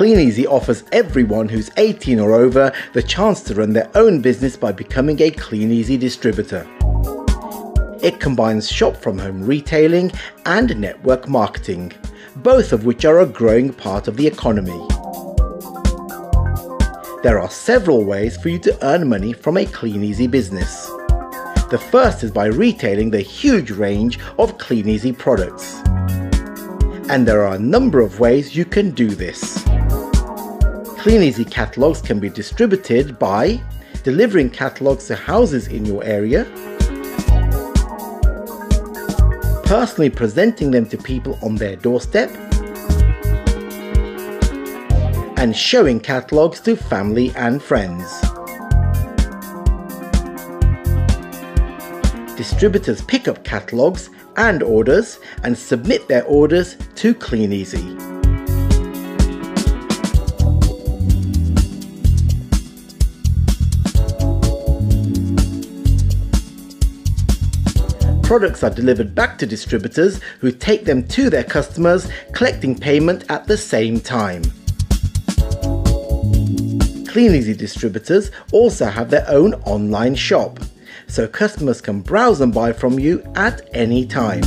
Kleeneze offers everyone who's 18 or over the chance to run their own business by becoming a Kleeneze distributor. It combines shop from home retailing and network marketing, both of which are a growing part of the economy. There are several ways for you to earn money from a Kleeneze business. The first is by retailing the huge range of Kleeneze products. And there are a number of ways you can do this. Kleeneze catalogs can be distributed by delivering catalogs to houses in your area, personally presenting them to people on their doorstep, and showing catalogs to family and friends. Distributors pick up catalogs and orders and submit their orders to Kleeneze. Products are delivered back to distributors who take them to their customers, collecting payment at the same time. Kleeneze distributors also have their own online shop, so customers can browse and buy from you at any time.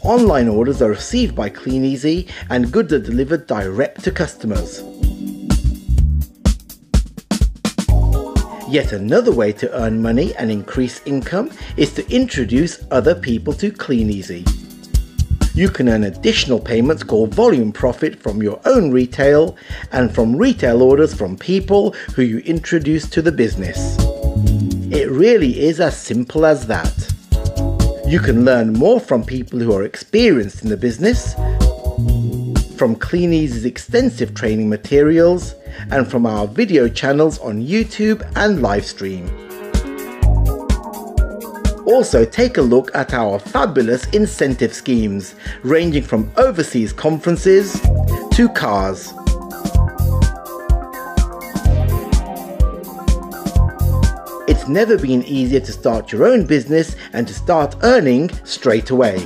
Online orders are received by Kleeneze and goods are delivered direct to customers. Yet another way to earn money and increase income is to introduce other people to Kleeneze. You can earn additional payments called volume profit from your own retail and from retail orders from people who you introduce to the business. It really is as simple as that. You can learn more from people who are experienced in the business, from Kleeneze's extensive training materials, and from our video channels on YouTube and Livestream. Also take a look at our fabulous incentive schemes ranging from overseas conferences to cars. It's never been easier to start your own business and to start earning straight away.